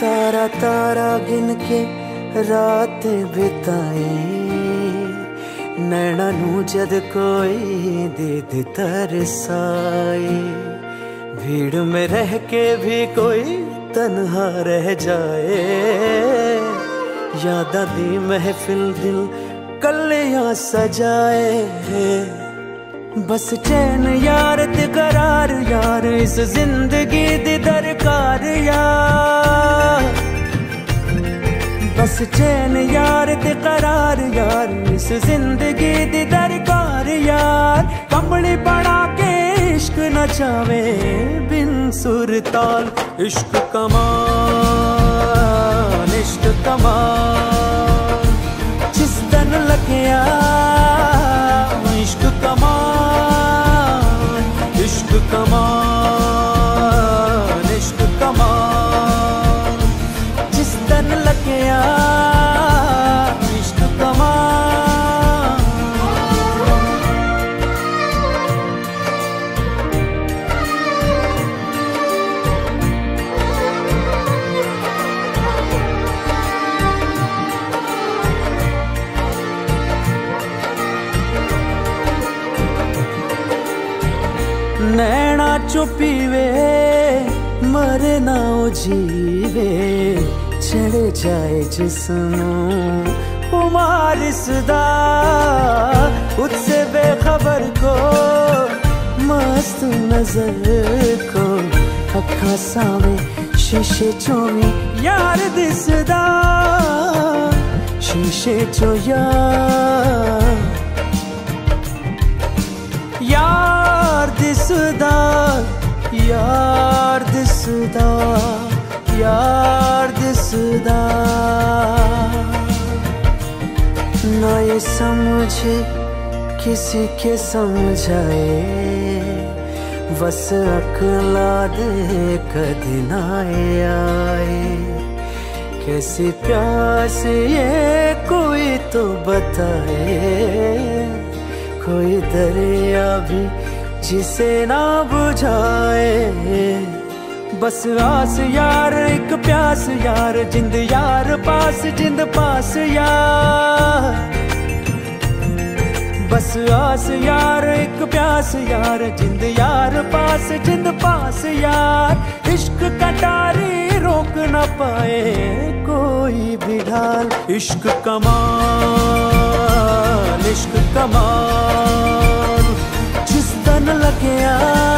तारा तारा गिन के रात बिताए। नैना नू जद कोई दीद तरसाए। भीड़ में रह के भी कोई तन्हा रह जाए। यादा दी महफिल दिल कलियाँ सजाए। बस चैन यार ते करार यार, इस ज़िंदगी दी दरकार यार। बस चैन यार ते करार यार, इस ज़िंदगी दी दरकार यार। कंबली बना के इश्क नचावे बिन सुर ताल इश्क कमान इश्क कमान जिस दिन लगिया इश्क कमान इश्क कमान नैना चुपीवे मरे ना ओ जीवे चढ़े जाए जिसनों उमार सदा उससे बेखबर को मस्त नजर को अखा सावे शीशे चोवी यार दिसदा शीशे चो यार यार यार दिसदा यार दिसदा। ना ये समझे किसी के समझाए, बस अकला दे कदी ना आए। कैसी प्यास ये कोई तो बताए, कोई दरिया भी जिसे ना बुझाए। बस आस यार, एक प्यास यार, जिंद यार, पास जिंद, पास यार। बस आस यार, एक प्यास यार, जिंद यार, पास जिंद, पास यार। इश्क कटारी रोक न पाए कोई भी ढाल। इश्क कमाल कमाल